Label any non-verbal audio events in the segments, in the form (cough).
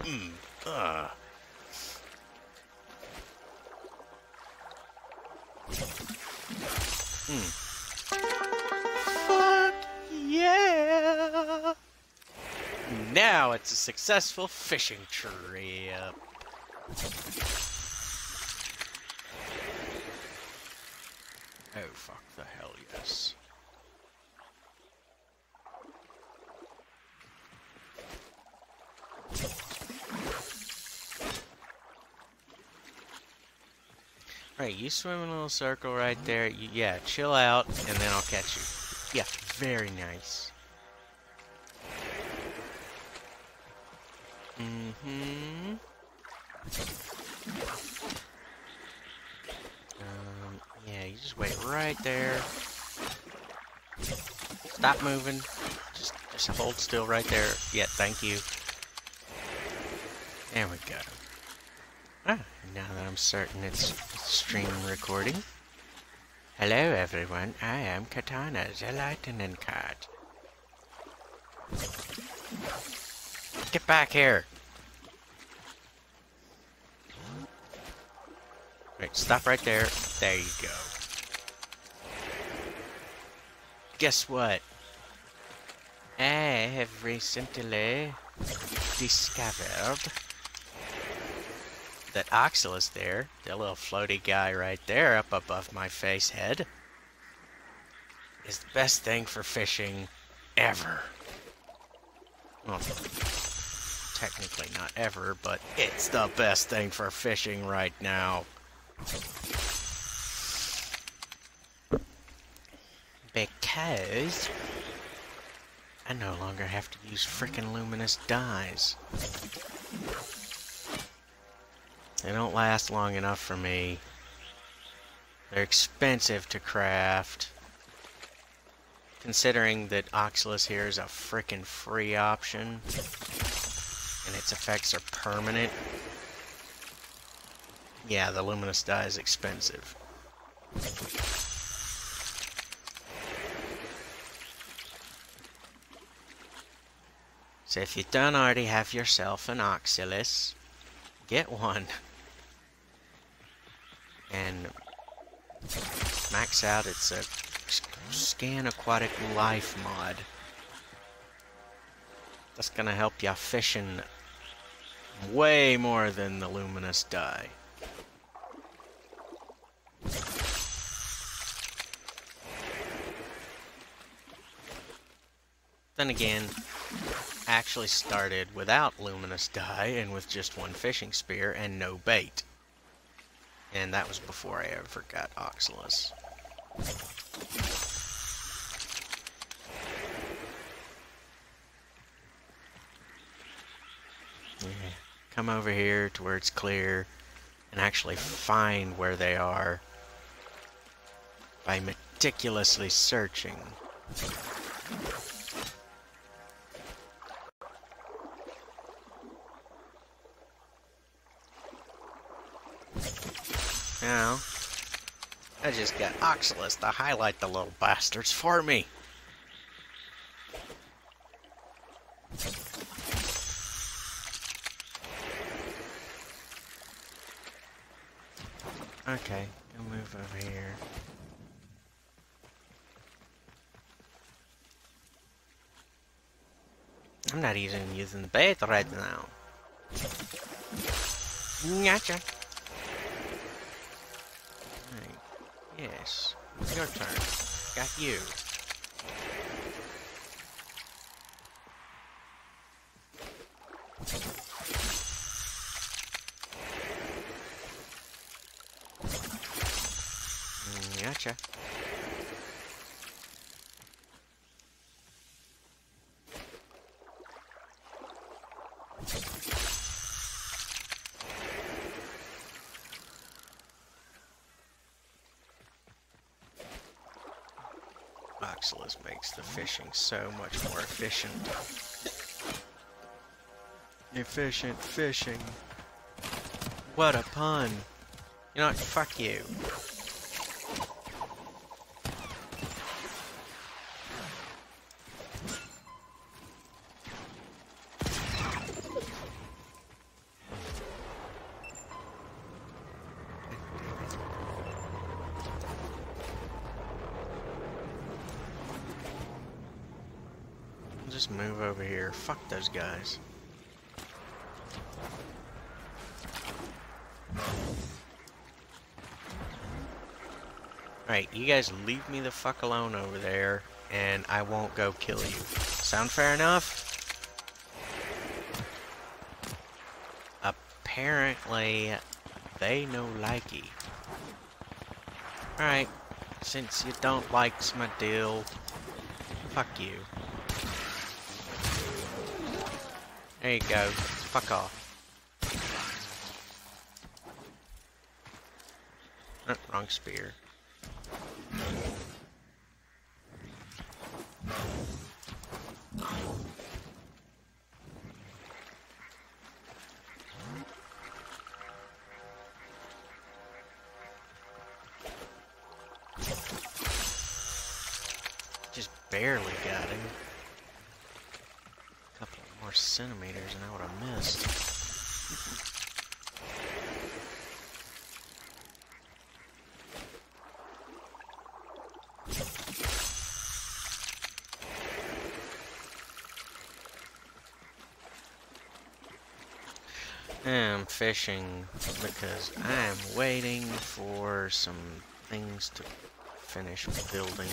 Mm. Uh. Hmm. Fuck yeah! Now it's a successful fishing trip. Oh, fuck the hell yes. Right, you swim in a little circle right there. You, yeah, chill out, and then I'll catch you. Yeah, very nice. Mm-hmm. Um, yeah, you just wait right there. Stop moving. Just, just hold still right there. Yeah, thank you. There we go. Ah, now that I'm certain it's stream recording. Hello everyone, I am Katana, the lightning cat. Get back here! Right, stop right there. There you go. Guess what? I have recently discovered that Oxylus there, the little floaty guy right there up above my face head, is the best thing for fishing ever. Well, technically not ever, but it's the best thing for fishing right now. Because I no longer have to use frickin' luminous dyes. They don't last long enough for me. They're expensive to craft. Considering that Oxylus here is a frickin' free option. And its effects are permanent. Yeah, the luminous dye is expensive. So if you don't already have yourself an Oxylus, get one. (laughs) And max out, it's a scan aquatic life mod. That's gonna help you fishing way more than the luminous dye. Then again, actually started without luminous dye and with just one fishing spear and no bait. And that was before I ever got Oxylus. Yeah. Come over here to where it's clear and actually find where they are by meticulously searching. Just got Oxylus to highlight the little bastards for me. Okay, I'll move over here. I'm not even using the bait right now. Gotcha. Right. Yes. Your turn. Got you. Mm, gotcha. Oxylus makes the fishing so much more efficient. Efficient fishing. What a pun. You know what? Fuck you. just move over here. Fuck those guys. Alright, you guys leave me the fuck alone over there, and I won't go kill you. Sound fair enough? Apparently, they no likey. Alright, since you don't like my deal, fuck you. There you go. Fuck off. Oh, wrong spear. Just barely got him. A couple more centimeters and I would have missed. I'm fishing because I'm waiting for some things to finish building.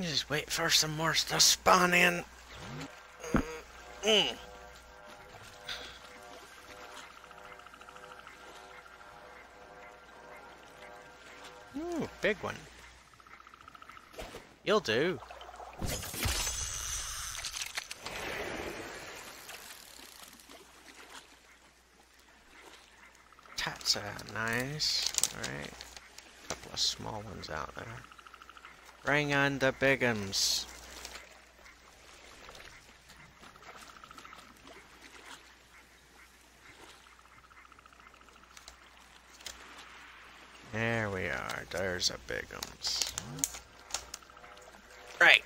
Just wait for some more to spawn in. Mm. Ooh, big one. You'll do. That's uh, nice. Alright. Couple of small ones out there. Bring on the bigums. There we are. There's a bigums. Right.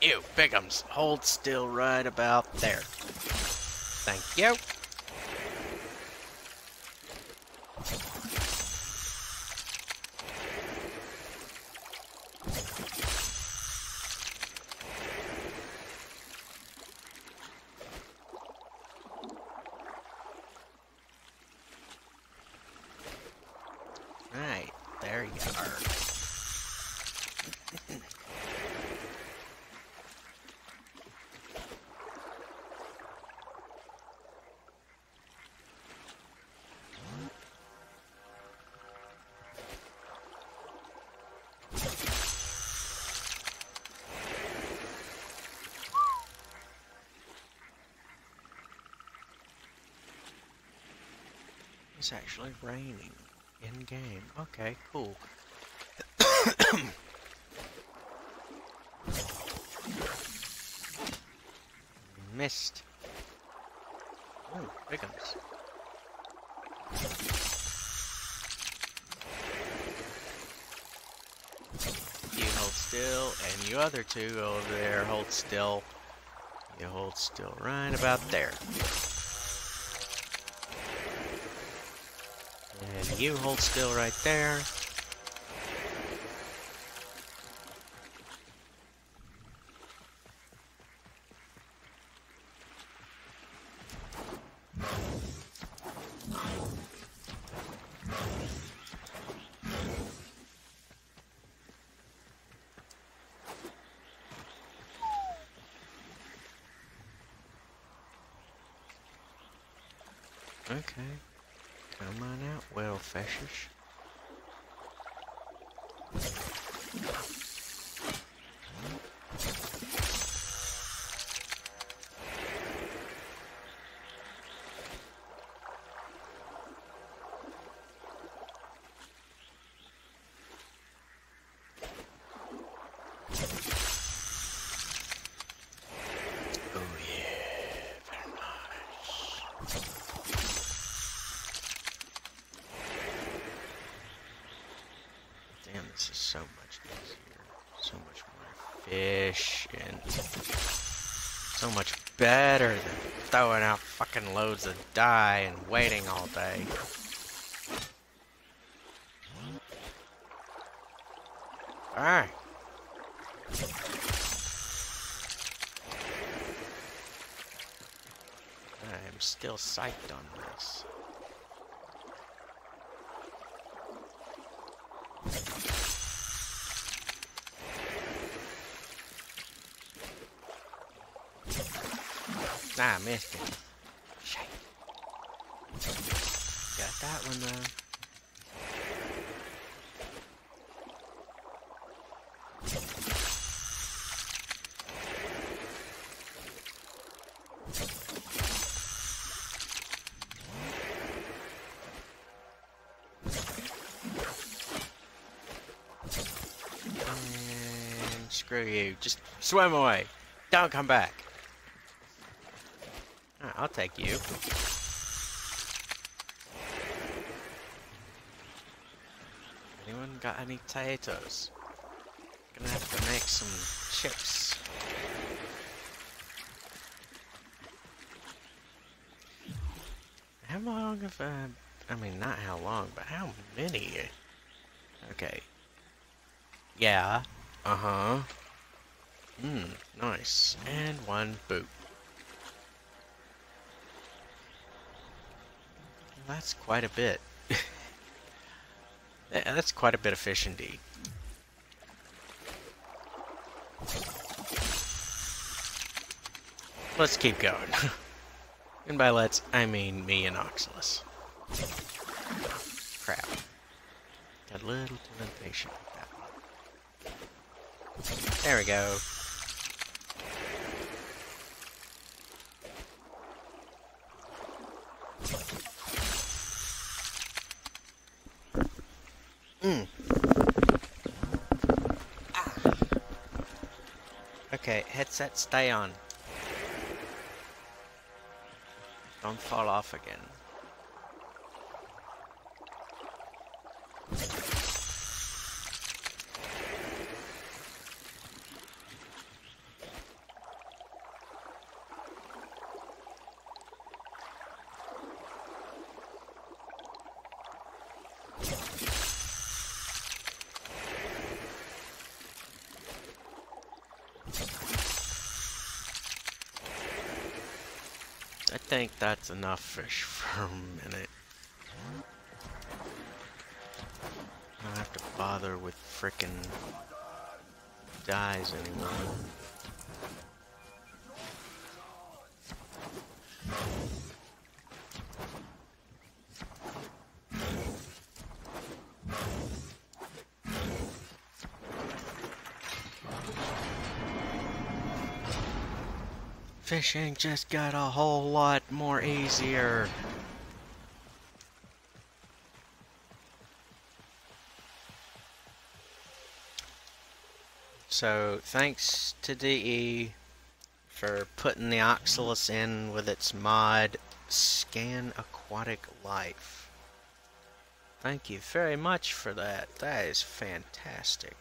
You, bigums. Hold still right about there. Thank you. Right, there you are. It's actually raining in game. Okay, cool. (coughs) Missed. Oh, bigums. You hold still, and you other two over there hold still. You hold still right about there. And you hold still right there. Okay. Come on out, well fishers. this is so much easier. So much more and so much better than throwing out fucking loads of dye and waiting all day. Alright. I'm still psyched on this. Ah, missed it. Shit. Got that one though. Screw you. Just swim away. Don't come back. I'll take you. Anyone got any potatoes? Gonna have to make some chips. How long have I... I mean, not how long, but how many? Okay. Yeah. Uh-huh. Hmm, nice. And one boot. That's quite a bit. (laughs) That's quite a bit of fish indeed. Let's keep going. (laughs) and by let's, I mean me and Oxylus. Crap. Got a little too impatient with that one. There we go. Mm. Ah. Okay, headset stay on. Don't fall off again. I think that's enough fish (laughs) for a minute. I don't have to bother with frickin' dyes anymore. Fishing just got a whole lot more easier. So, thanks to DE for putting the Oxylus in with its mod Scan Aquatic Life. Thank you very much for that. That is fantastic.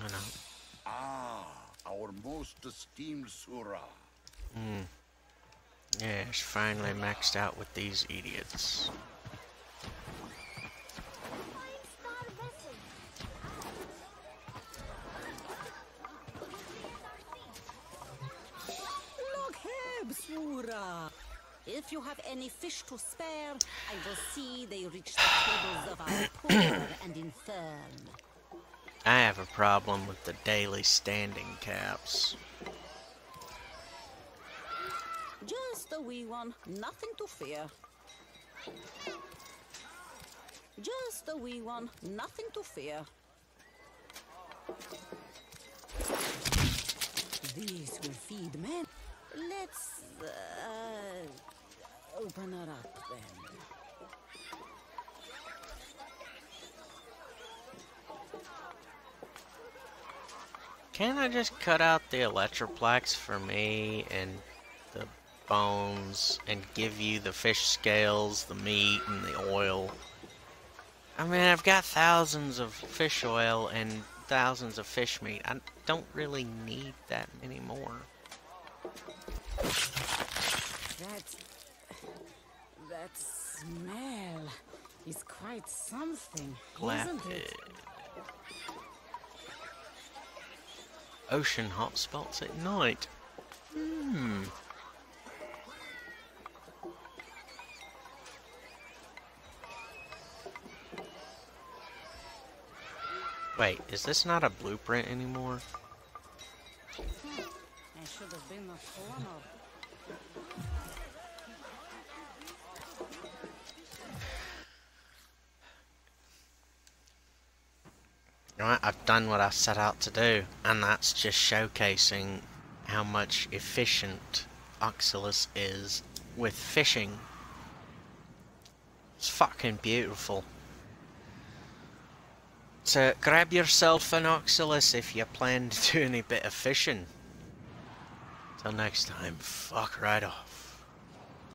I know. Ah, our most esteemed Surah. Hmm. Yeah, it's finally maxed out with these idiots. Look here, Bsura. If you have any fish to spare, I will see they reach the tables of our (coughs) poor and infirm. I have a problem with the daily standing caps. Just a wee one, nothing to fear. Just a wee one, nothing to fear. These will feed men. Let's uh, Open her up then. Can't I just cut out the electroplax for me and the bones and give you the fish scales, the meat, and the oil? I mean, I've got thousands of fish oil and thousands of fish meat. I don't really need that anymore. That. that smell is quite something, Clap isn't it? it. Ocean hotspots at night. Hmm. Wait, is this not a blueprint anymore? What? I've done what I set out to do, and that's just showcasing how much efficient Oxylus is with fishing. It's fucking beautiful. So grab yourself an Oxylus if you plan to do any bit of fishing. Till next time, fuck right off.